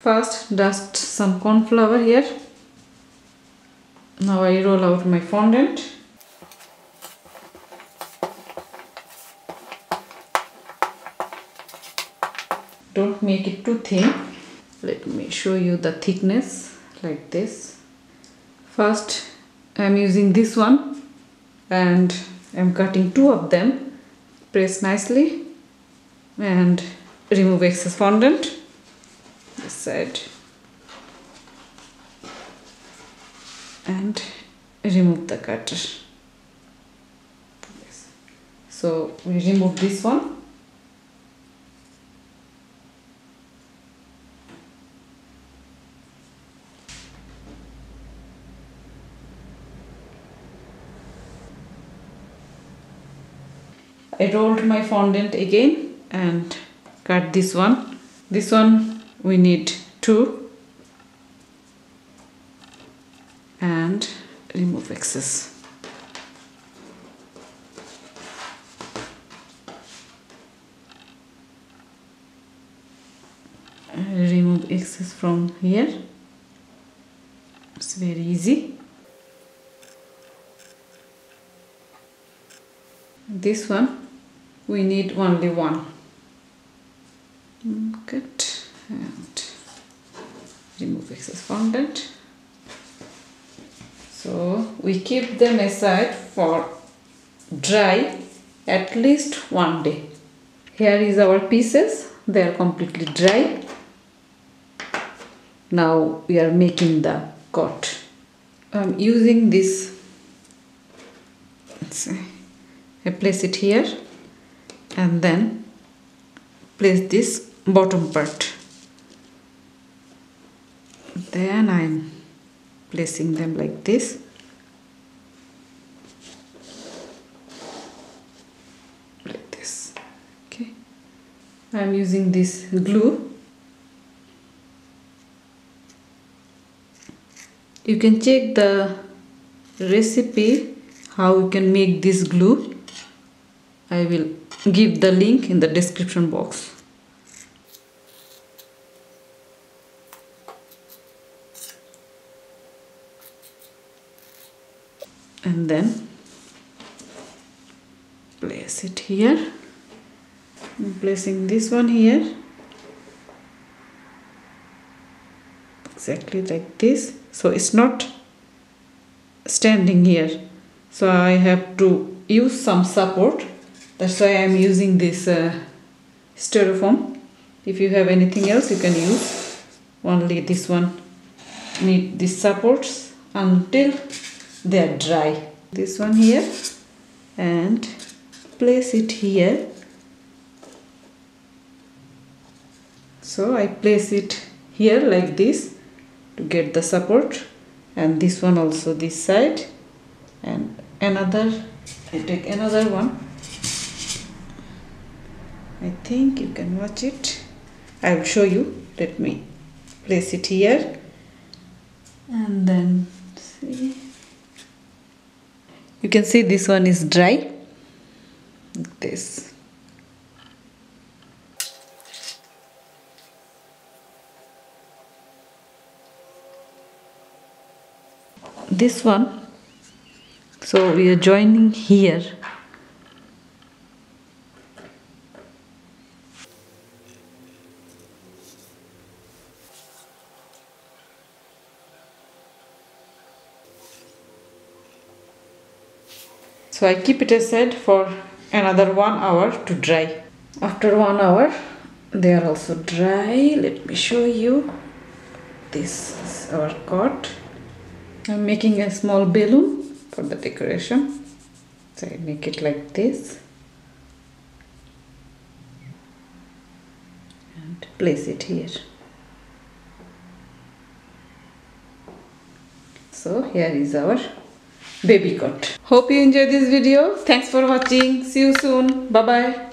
First dust some corn flour here. Now I roll out my fondant. Don't make it too thin. Let me show you the thickness like this. First I'm using this one and I'm cutting two of them. Press nicely and remove excess fondant. This side and remove the cutter. So we remove this one I rolled my fondant again and cut this one. This one we need two and remove excess. remove excess from here. It's very easy. This one we need only one good and remove excess fondant so we keep them aside for dry at least one day. Here is our pieces. They are completely dry. Now we are making the cot I'm using this let's see I place it here and then place this bottom part then I'm placing them like this. Like this okay. I'm using this glue. You can check the recipe how you can make this glue. I will give the link in the description box. And then place it here. I'm placing this one here. Exactly like this. So it's not standing here. So I have to use some support that's why I'm using this uh, styrofoam if you have anything else you can use only this one need these supports until they are dry. This one here and place it here. So I place it here like this to get the support and this one also this side and another I take another one. I think you can watch it. I will show you. Let me place it here. And then see you can see this one is dry. Like this. This one. So we are joining here So I keep it aside for another one hour to dry. After one hour, they are also dry. Let me show you. This is our cot. I'm making a small balloon for the decoration. So I make it like this. And place it here. So here is our baby cot. Hope you enjoyed this video. Thanks for watching. See you soon. Bye bye.